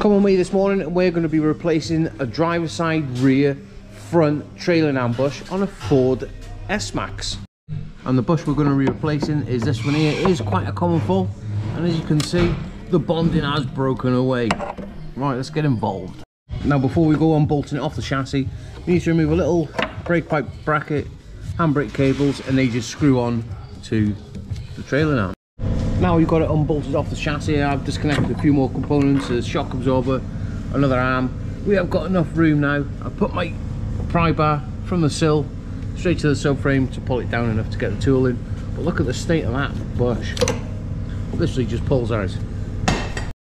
Come on me this morning and we're going to be replacing a driver side rear front trailing arm bush on a Ford S-Max. And the bush we're going to be replacing is this one here. It is quite a common fault and as you can see the bonding has broken away. Right, let's get involved. Now before we go on bolting it off the chassis, we need to remove a little brake pipe bracket, handbrake cables and they just screw on to the trailing arm. Now we've got it unbolted off the chassis, I've disconnected a few more components, a shock absorber, another arm. We have got enough room now. I've put my pry bar from the sill straight to the subframe to pull it down enough to get the tool in. But look at the state of that bush. Literally just pulls out.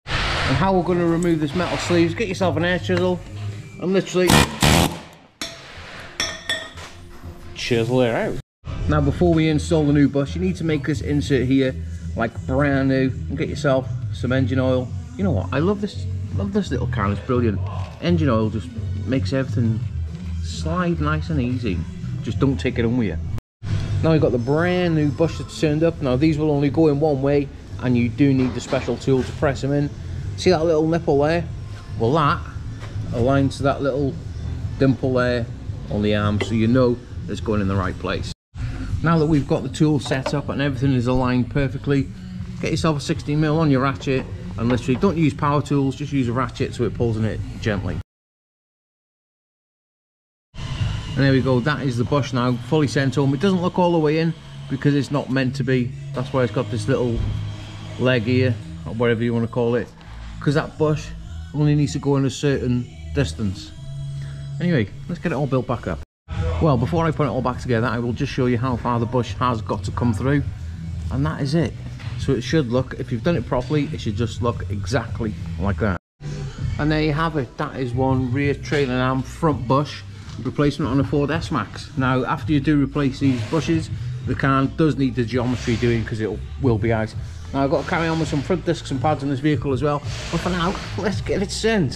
And how we're going to remove this metal sleeves, get yourself an air chisel and literally chisel it out. Now before we install the new bush, you need to make this insert here like brand new and get yourself some engine oil. You know what, I love this love this little can, it's brilliant. Engine oil just makes everything slide nice and easy. Just don't take it on with you. Now we've got the brand new bush that's turned up. Now these will only go in one way and you do need the special tool to press them in. See that little nipple there? Well that aligns to that little dimple there on the arm so you know it's going in the right place. Now that we've got the tool set up and everything is aligned perfectly, get yourself a 16 mil on your ratchet and literally don't use power tools, just use a ratchet so it pulls in it gently. And there we go, that is the bush now, fully sent home. It doesn't look all the way in because it's not meant to be. That's why it's got this little leg here, or whatever you want to call it. Because that bush only needs to go in a certain distance. Anyway, let's get it all built back up. Well, before I put it all back together, I will just show you how far the bush has got to come through. And that is it. So it should look, if you've done it properly, it should just look exactly like that. And there you have it. That is one rear trailing arm front bush replacement on a Ford S-Max. Now, after you do replace these bushes, the car does need the geometry doing because it will be out. Now, I've got to carry on with some front discs and pads on this vehicle as well. But for now, let's get it sent.